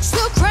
still cry.